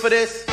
for this?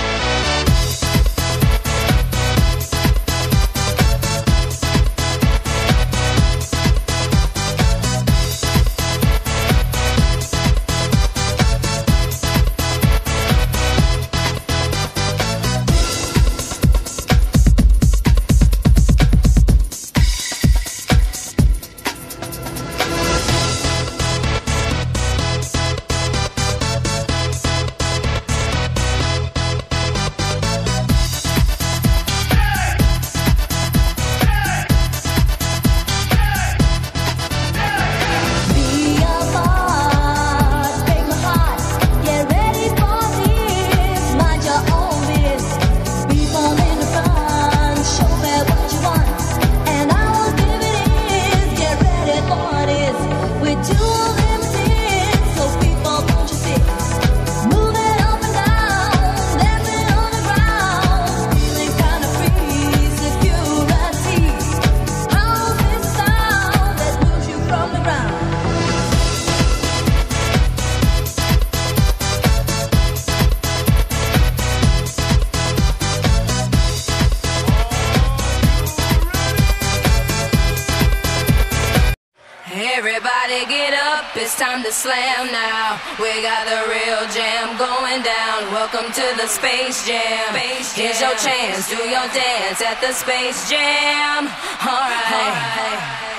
up, it's time to slam now. We got the real jam going down. Welcome to the Space Jam. Space jam. Here's your chance, do your dance at the Space Jam. All right. All right.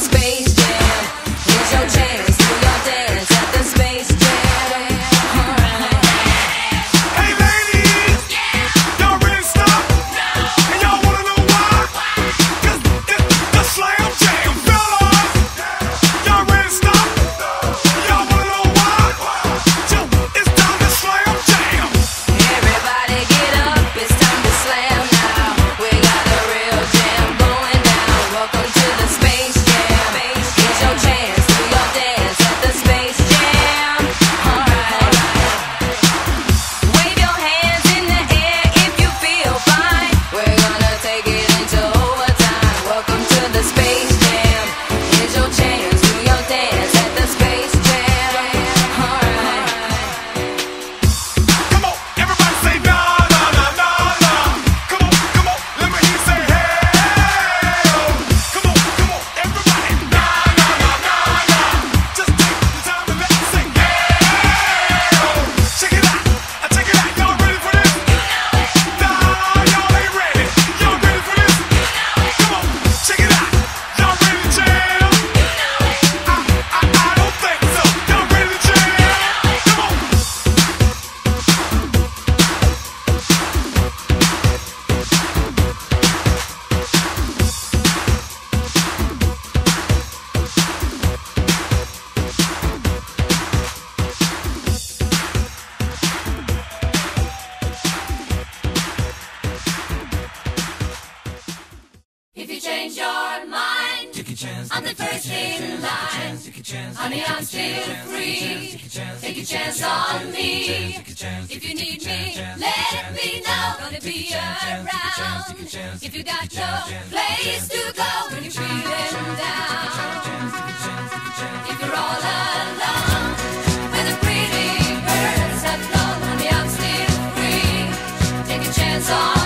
space. Honey, I'm still free. Take a chance on me. If you need me, let me know. Gonna be around. If you got no place to go when you're feeling down. If you're all alone, when the pretty birds have flown, honey, I'm still free. Take a chance on